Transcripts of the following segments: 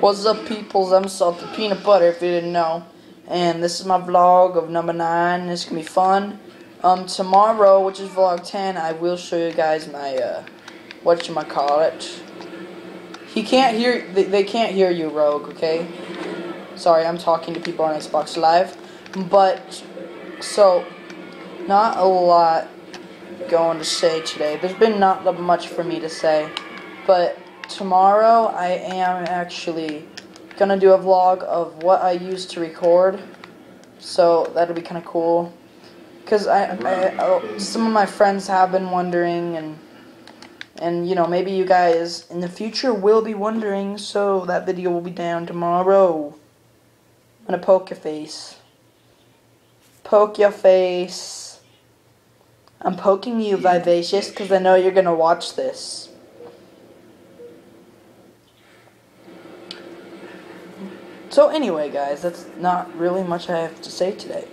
What's up, peoples? I'm Salted Peanut Butter, if you didn't know. And this is my vlog of number 9. It's going to be fun. Um, tomorrow, which is vlog 10, I will show you guys my, uh, whatchamacallit. He can't hear, they, they can't hear you, Rogue, okay? Sorry, I'm talking to people on Xbox Live. But, so, not a lot going to say today. There's been not much for me to say. But tomorrow I am actually gonna do a vlog of what I use to record. So that'll be kind of cool. Cause I, I, I, some of my friends have been wondering, and and you know maybe you guys in the future will be wondering. So that video will be down tomorrow. I'm gonna poke your face. Poke your face. I'm poking you, Vivacious, because I know you're gonna watch this. So anyway, guys, that's not really much I have to say today.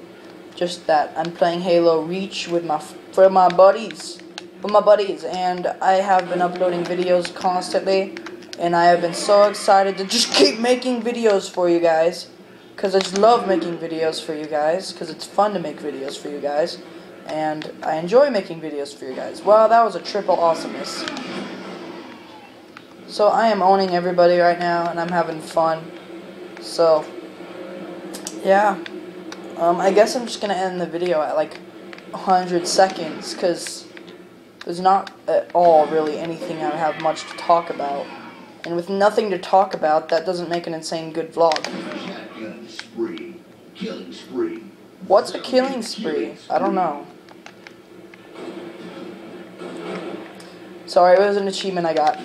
Just that I'm playing Halo Reach with my for my buddies, with my buddies, and I have been uploading videos constantly, and I have been so excited to just keep making videos for you guys, cause I just love making videos for you guys, cause it's fun to make videos for you guys, and I enjoy making videos for you guys. Wow, that was a triple awesomeness. So I am owning everybody right now, and I'm having fun. So, yeah. Um, I guess I'm just gonna end the video at like 100 seconds, because there's not at all really anything I have much to talk about. And with nothing to talk about, that doesn't make an insane good vlog. What's a killing spree? I don't know. Sorry, it was an achievement I got.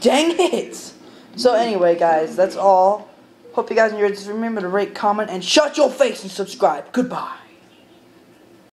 Dang it! So anyway, guys, that's all. Hope you guys enjoyed this. Remember to rate, comment, and shut your face and subscribe. Goodbye.